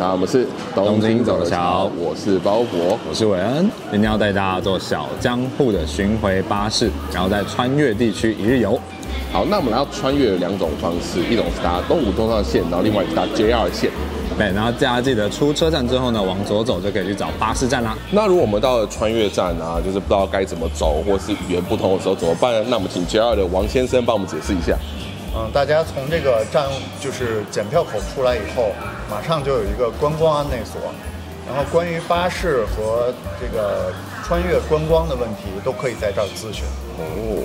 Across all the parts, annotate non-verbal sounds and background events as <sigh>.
啊，我们是东京走的桥我是包博。我是韦恩，今天要带大家坐小江户的巡回巴士，然后在穿越地区一日游。好，那我们要穿越两种方式，一种是搭东武东上线，然后另外搭 JR 线。对，然后大家记得出车站之后呢，往左走就可以去找巴士站啦。那如果我们到了穿越站啊，就是不知道该怎么走，或是语言不通的时候怎么办呢？那我们请 JR 的王先生帮我们解释一下。嗯，大家从这个站就是检票口出来以后，马上就有一个观光安内所，然后关于巴士和这个穿越观光的问题都可以在这儿咨询。哦。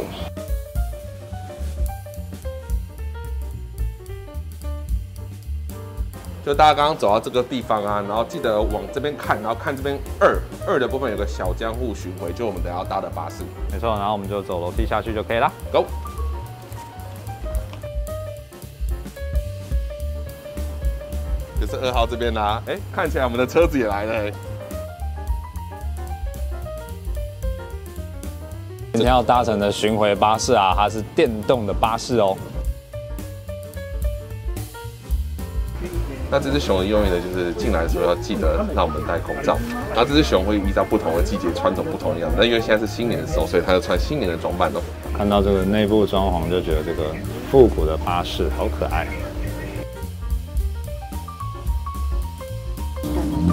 就大家刚刚走到这个地方啊，然后记得往这边看，然后看这边二二的部分有个小江户巡回，就我们等下搭的巴士。没错，然后我们就走楼梯下去就可以了。Go。是二号这边啦，哎，看起来我们的车子也来了。今天要搭乘的巡回巴士啊，它是电动的巴士哦。那这只熊的用意呢，就是进来的时候要记得让我们戴口罩。那这只熊会依照不同的季节穿着不同的样子。那因为现在是新年的时候，所以它就穿新年的装扮哦。看到这个内部装潢，就觉得这个复古的巴士好可爱。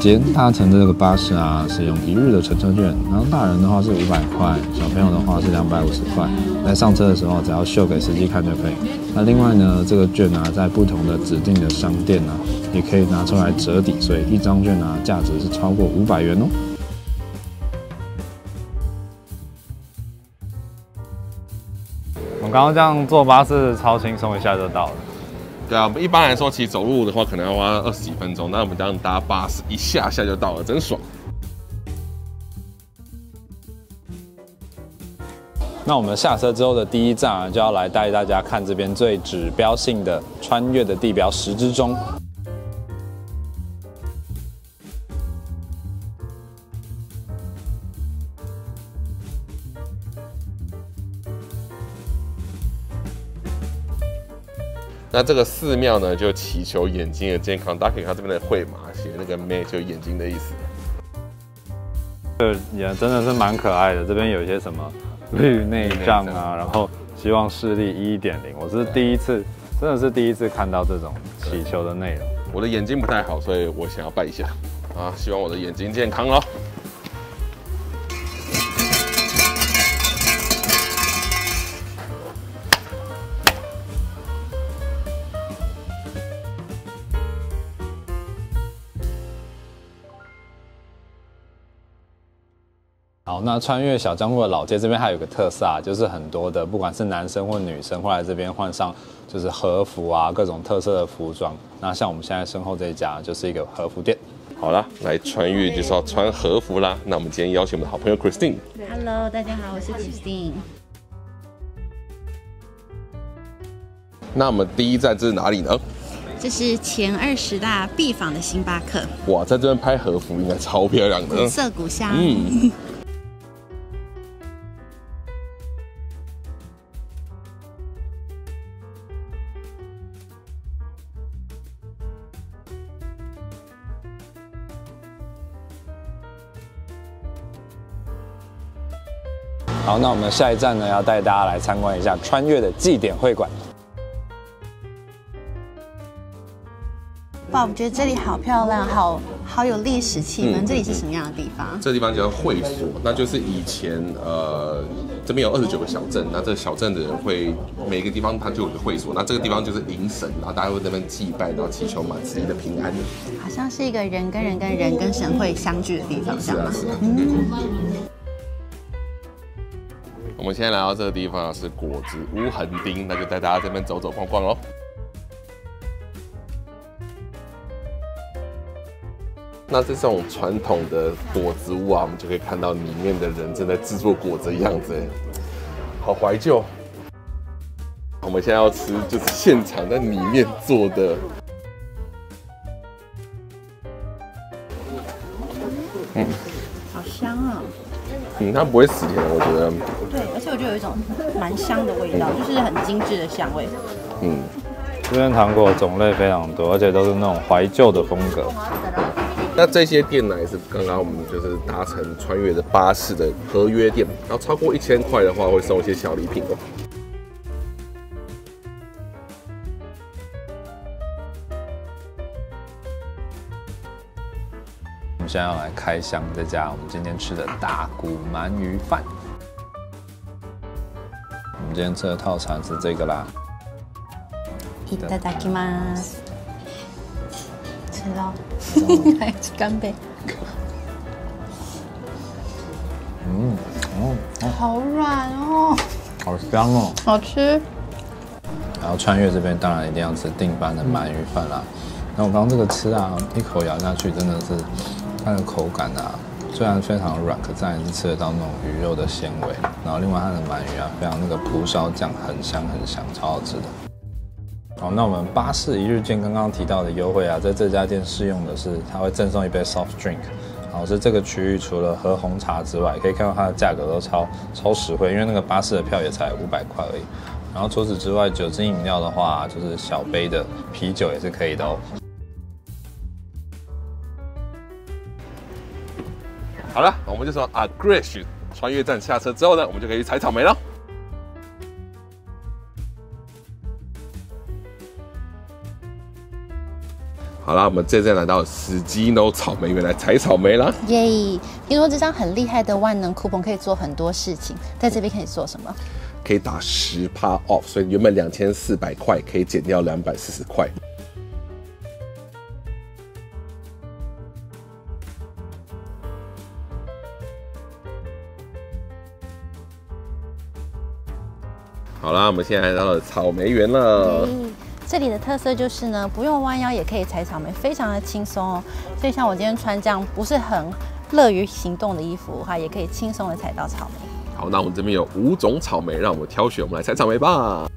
今天搭乘的这个巴士啊，是用一日的乘车券，然后大人的话是五百块，小朋友的话是两百五十块。在上车的时候，只要秀给司机看就可以。那另外呢，这个券啊，在不同的指定的商店啊，也可以拿出来折抵，所以一张券啊，价值是超过五百元哦。我们刚刚这样坐巴士，超轻松，一下就到了。对啊，一般来说，其实走路的话可能要花二十几分钟，那我们这样搭巴士一下下就到了，真爽。那我们下车之后的第一站啊，就要来带大家看这边最指标性的穿越的地标十之中。那这个寺庙呢，就祈求眼睛的健康。大家可以看这边的绘马，写那个“咩”就眼睛的意思。这也真的是蛮可爱的。这边有一些什么绿内障啊，然后希望视力一点零。我是第一次，真的是第一次看到这种祈求的内容。我的眼睛不太好，所以我想要拜一下啊，希望我的眼睛健康哦。好，那穿越小江户的老街这边还有个特色啊，就是很多的不管是男生或女生会来这边换上就是和服啊，各种特色的服装。那像我们现在身后这一家就是一个和服店。好啦，来穿越就是要穿和服啦。那我们今天邀请我们的好朋友 Christine。Hello，大家好，我是 Christine。那我们第一站这是哪里呢？这是前二十大必访的星巴克。哇，在这边拍和服应该超漂亮的。古色古香。嗯。好，那我们下一站呢，要带大家来参观一下穿越的祭典会馆。哇，我觉得这里好漂亮，好好有历史气氛。这里是什么样的地方？这地方叫会所，那就是以前呃这边有二十九个小镇，那这个小镇的人会每个地方它就有个会所，那这个地方就是迎神，然后大家会在那边祭拜，然后祈求满自己的平安。好像是一个人跟人跟人跟神会相聚的地方，是啊是啊。嗯。我们现在来到这个地方是果子屋横丁，那就带大家这边走走逛逛喽。那这种传统的果子屋啊，我们就可以看到里面的人正在制作果子的样子，好怀旧。我们现在要吃就是现场在里面做的，嗯，好香啊。嗯，它不会死甜，我觉得。对，而且我觉得有一种蛮香的味道，就是很精致的香味。嗯。这边糖果种类非常多，而且都是那种怀旧的风格。那这些店呢，也是刚刚我们就是搭乘穿越的巴士的合约店，然后超过一千块的话，会送一些小礼品哦。我们现在要来开箱这家我们今天吃的大骨鳗鱼饭。我们今天吃的套餐是这个啦，いただきます。吃到，来<laughs> 干杯。嗯，哦，好软哦，好香哦。好吃。然后穿越这边当然一定要吃定番的鳗鱼饭啦。那我刚刚这个吃啊，一口咬下去真的是 它的口感啊，虽然非常软，可是还是吃得到那种鱼肉的鲜味。然后另外它的鳗鱼啊，非常那个蒲烧酱很香很香，超好吃的。好，那我们巴士一日券刚刚提到的优惠啊，在这家店适用的是它会赠送一杯 soft drink。好，是这个区域除了喝红茶之外，可以看到它的价格都超超实惠，因为那个巴士的票也才五百块而已。然后除此之外，酒精饮料的话，就是小杯的啤酒也是可以的哦。们就从 Agresh 穿越站下车之后呢，我们就可以去采草莓了。好啦，我们这站来到史基诺草莓园来采草莓啦。耶！听说这张很厉害的万能 coupon 可以做很多事情，在这边可以做什么？可以打十趴 off，所以原本两千四百块可以减掉两百四十块。好啦，我们现在来到了草莓园了。嗯这里的特色就是呢，不用弯腰也可以采草莓，非常的轻松哦。所以像我今天穿这样不是很乐于行动的衣服的话，也可以轻松的采到草莓。好，那我们这边有五种草莓，让我们挑选，我们来采草莓吧。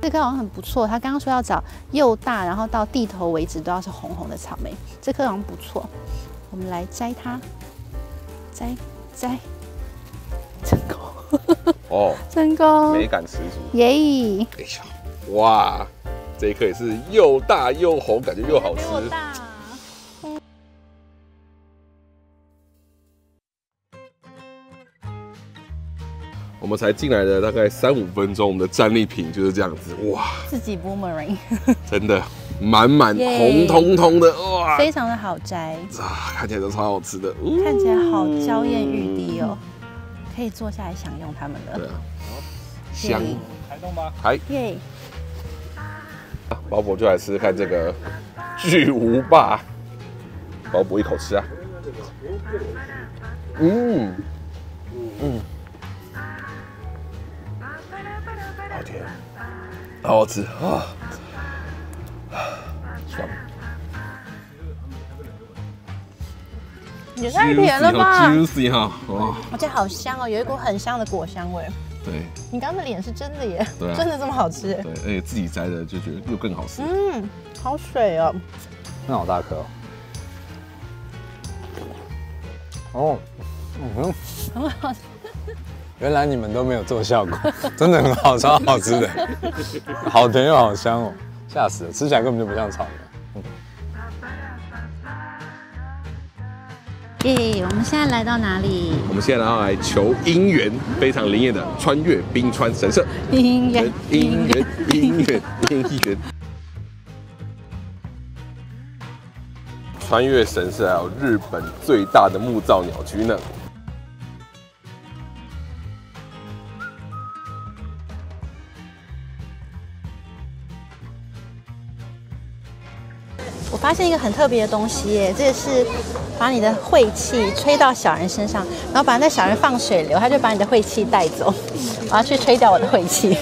这颗好像很不错，他刚刚说要找又大，然后到地头为止都要是红红的草莓，这颗好像不错。我们来摘它，摘摘，成功，<laughs> 哦，成功，美感十足。耶！哎呀，哇，这一颗也是又大又红，感觉又好吃。大。我们才进来的大概三五分钟，我们的战利品就是这样子，哇，自己 boomerang，真的满满 <laughs> 耶。红彤彤的，哇，非常的好摘，啊，看起来都超好吃的，看起来好娇艳欲滴哦，可以坐下来享用它们了。对啊，香，耶开动吧。嗨，耶！包伯就来试试看这个巨无霸，包伯一口吃啊，嗯。嗯，好甜，好好吃。啊，也太甜了吧！juicy 哈，哇，而且好香哦，有一股很香的果香味。对你刚刚的脸是真的耶，对啊真的这么好吃？对，而且自己摘的就觉得又更好吃。嗯，好水哦。那好大颗哦。哦，嗯很好吃。<laughs> 原来你们都没有做效果，<laughs> 真的很好，超好吃的，好甜又好香哦，吓死了，吃起来根本就不像草莓。耶！我们现在来到哪里？我们现在要来求姻缘，非常灵验的穿越冰川神社。姻缘，姻缘，姻缘，姻缘。穿越神社还有日本最大的木造鸟居呢。我发现一个很特别的东西耶，这个是把你的晦气吹到小人身上，然后把那小人放水流，他就把你的晦气带走。我要去吹掉我的晦气。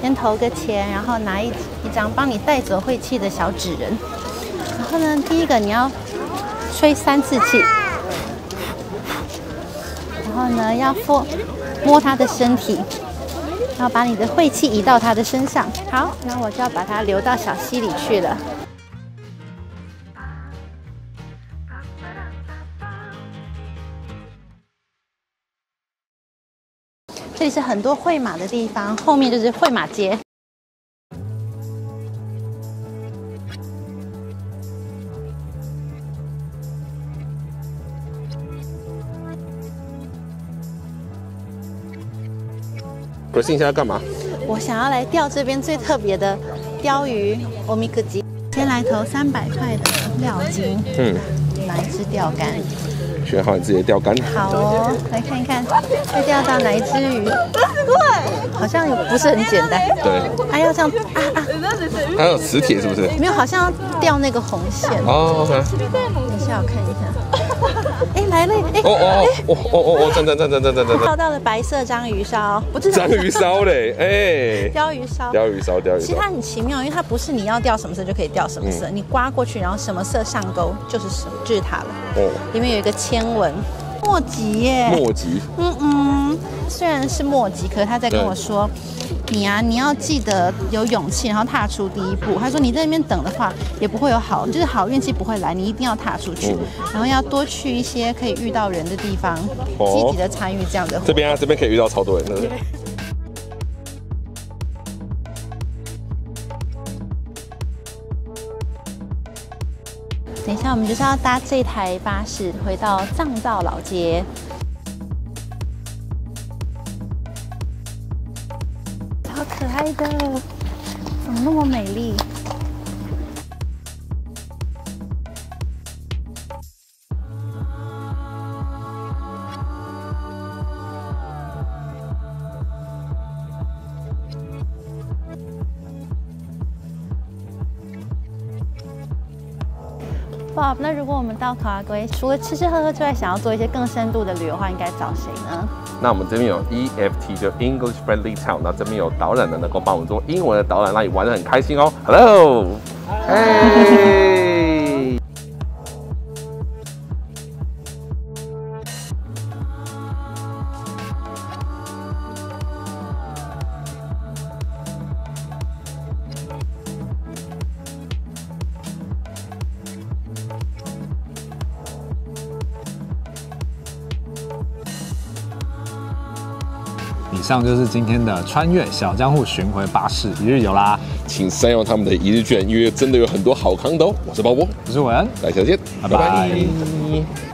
先投个钱，然后拿一一张帮你带走晦气的小纸人。然后呢，第一个你要吹三次气，然后呢要摸摸他的身体，然后把你的晦气移到他的身上。好，那我就要把它流到小溪里去了。这里是很多会马的地方，后面就是会马街。不是现在干嘛？我想要来钓这边最特别的鲷鱼，欧米克吉。先来投三百块的料金。嗯。一只钓竿？选好你自己的钓竿。好哦，来看一看会钓到哪一只鱼？对，好像也不是很简单。对，还要这样啊啊，还有磁铁是不是？没有，好像要钓那个红线。哦。等一下我看一下。哎，来了！哎哦哦哦哦哦哦，站站站站站站站钓到了白色章鱼烧，不是章鱼烧嘞，哎，鲷鱼烧，鲷鱼烧，鲷鱼烧。其实它很奇妙，因为它不是你要钓什么色就可以钓什么色，你刮过去，然后什么色上钩就是什就是它了。哦，里面有一个签文，墨吉耶，墨吉，嗯嗯，虽然是墨吉，可是他在跟我说。你啊，你要记得有勇气，然后踏出第一步。他说你在那边等的话，也不会有好，就是好运气不会来。你一定要踏出去，然后要多去一些可以遇到人的地方，积极的参与这样的。这边啊，这边可以遇到超多人的。等一下，我们就是要搭这台巴士回到藏道老街。的，怎么那么美丽？哇，那如果我们到卡拉圭，除了吃吃喝喝之外，想要做一些更深度的旅游的话，应该找谁呢？那我们这边有 EFT，就 English Friendly Town，那这边有导览的，能够帮我们做英文的导览，让你玩得很开心哦。Hello，嘿。以上就是今天的穿越小江户巡回巴士一日游啦，请善用他们的一日券，因为真的有很多好康的哦。我是包波，我是文，大家再见，拜拜。